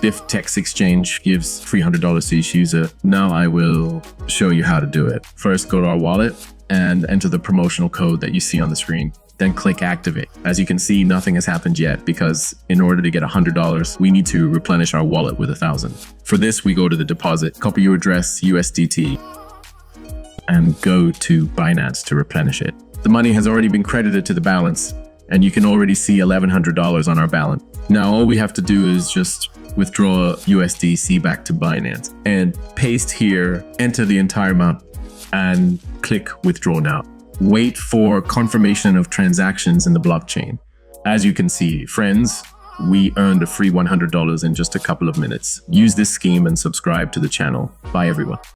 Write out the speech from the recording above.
Biftex Exchange gives $300 to each user. Now I will show you how to do it. First, go to our wallet and enter the promotional code that you see on the screen. Then click activate. As you can see, nothing has happened yet because in order to get $100, we need to replenish our wallet with a thousand. For this, we go to the deposit, copy your address USDT, and go to Binance to replenish it. The money has already been credited to the balance, and you can already see $1,100 on our balance. Now, all we have to do is just withdraw USDC back to Binance and paste here, enter the entire amount, and click withdraw now. Wait for confirmation of transactions in the blockchain. As you can see, friends, we earned a free $100 in just a couple of minutes. Use this scheme and subscribe to the channel. Bye everyone.